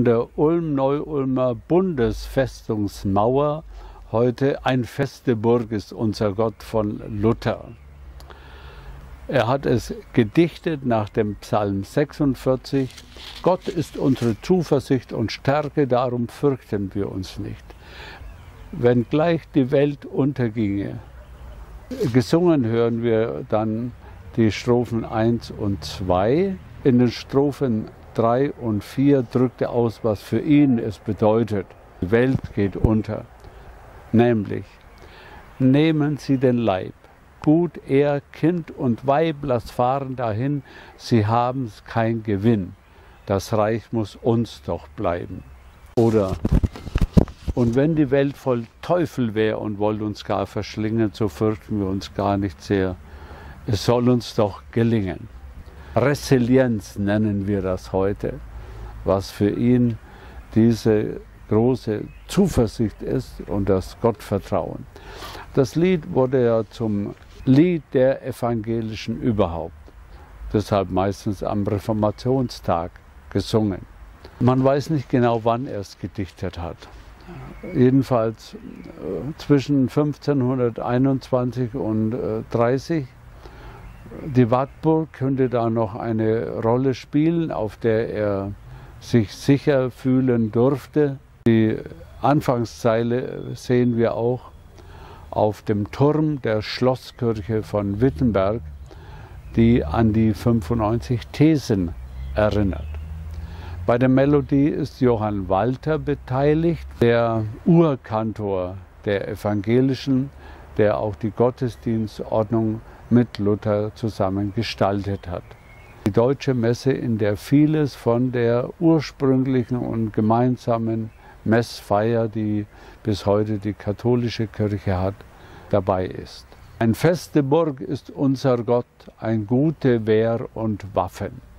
an der Ulm-Neu-Ulmer Bundesfestungsmauer heute ein feste Burg ist unser Gott von Luther. Er hat es gedichtet nach dem Psalm 46. Gott ist unsere Zuversicht und Stärke, darum fürchten wir uns nicht. Wenn gleich die Welt unterginge, gesungen hören wir dann die Strophen 1 und 2. In den Strophen 3 und 4 drückt er aus, was für ihn es bedeutet. Die Welt geht unter. Nämlich, nehmen Sie den Leib Gut, er, Kind und Weib, lass fahren dahin, sie haben's kein Gewinn. Das Reich muss uns doch bleiben. Oder, und wenn die Welt voll Teufel wäre und wollte uns gar verschlingen, so fürchten wir uns gar nicht sehr. Es soll uns doch gelingen. Resilienz nennen wir das heute, was für ihn diese große Zuversicht ist und das Gottvertrauen. Das Lied wurde ja zum Lied der Evangelischen überhaupt. Deshalb meistens am Reformationstag gesungen. Man weiß nicht genau, wann er es gedichtet hat. Jedenfalls äh, zwischen 1521 und 30. Die Wartburg könnte da noch eine Rolle spielen, auf der er sich sicher fühlen durfte. Die Anfangszeile sehen wir auch auf dem Turm der Schlosskirche von Wittenberg, die an die 95 Thesen erinnert. Bei der Melodie ist Johann Walter beteiligt, der Urkantor der Evangelischen, der auch die Gottesdienstordnung mit Luther zusammen gestaltet hat. Die deutsche Messe, in der vieles von der ursprünglichen und gemeinsamen Messfeier, die bis heute die katholische Kirche hat, dabei ist. Ein feste Burg ist unser Gott, ein gute Wehr und Waffen.